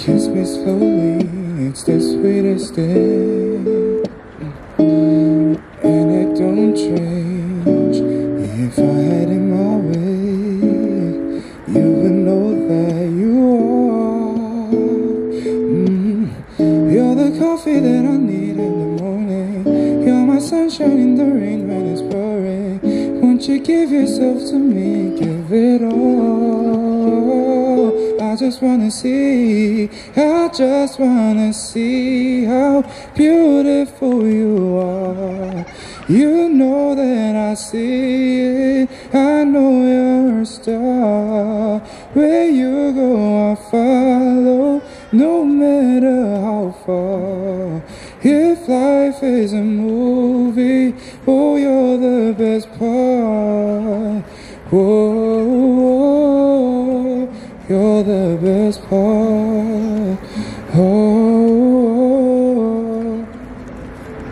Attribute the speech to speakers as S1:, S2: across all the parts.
S1: Kiss me slowly, it's the sweetest thing. And it don't change. If I had it my way, you would know that you are. Mm. You're the coffee that I need in the morning. You're my sunshine in the rain when it's pouring. Won't you give yourself to me? Give it all. I just wanna see, I just wanna see how beautiful you are. You know that I see it, I know you're a star. Where you go, I follow, no matter how far. If life is a movie, oh, you're the best part. Oh, the best part. Oh,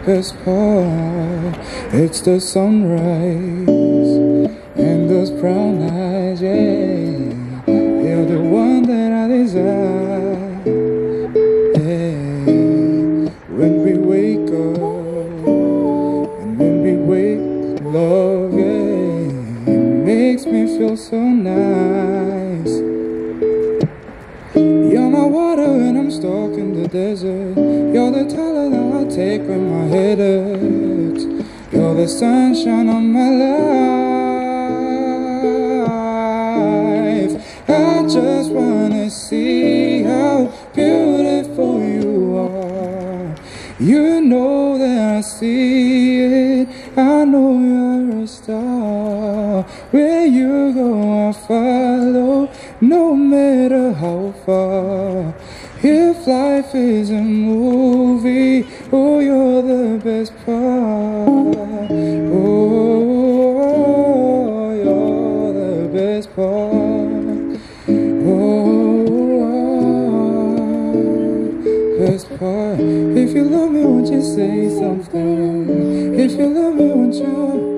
S1: best part. It's the sunrise and those brown eyes, yeah. You're the one that I desire. Yeah. When we wake up and when we wake, love, yeah, it makes me feel so nice. You're my water when I'm stuck in the desert. You're the talent that I take when my head hurts. You're the sunshine of my life. I just wanna see how beautiful you are. You know that I see it. I know you're a star. Where you go, I follow, no matter how far. If life is a movie, oh, you're the best part. Oh, you're the best part. Oh, best part. If you love me, won't you say something? If you love me, won't you?